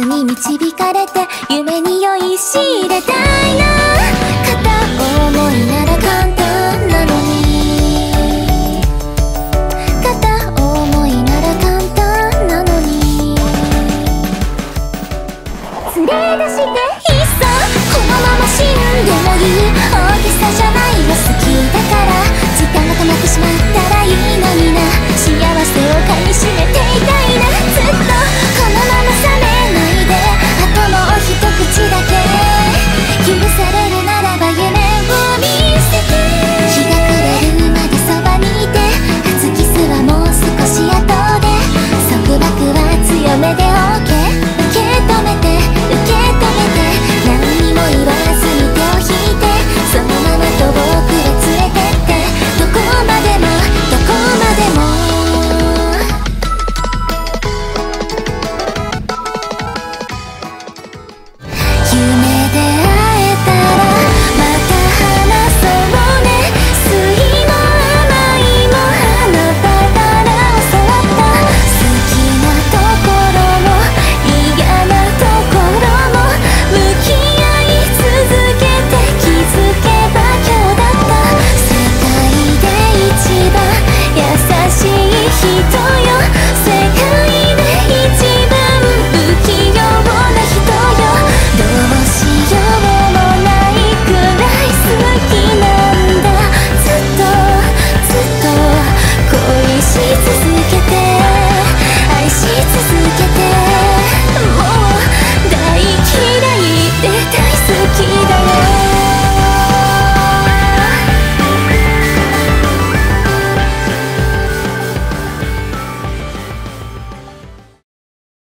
に導かれて夢に酔いしれたいな片思いなら簡単なのに。片思いなら簡単なのに。連れ出していっそこのまま死んでもいい。大きさじゃないよ好き。人よ